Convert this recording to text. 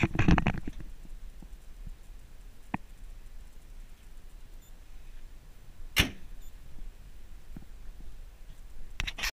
you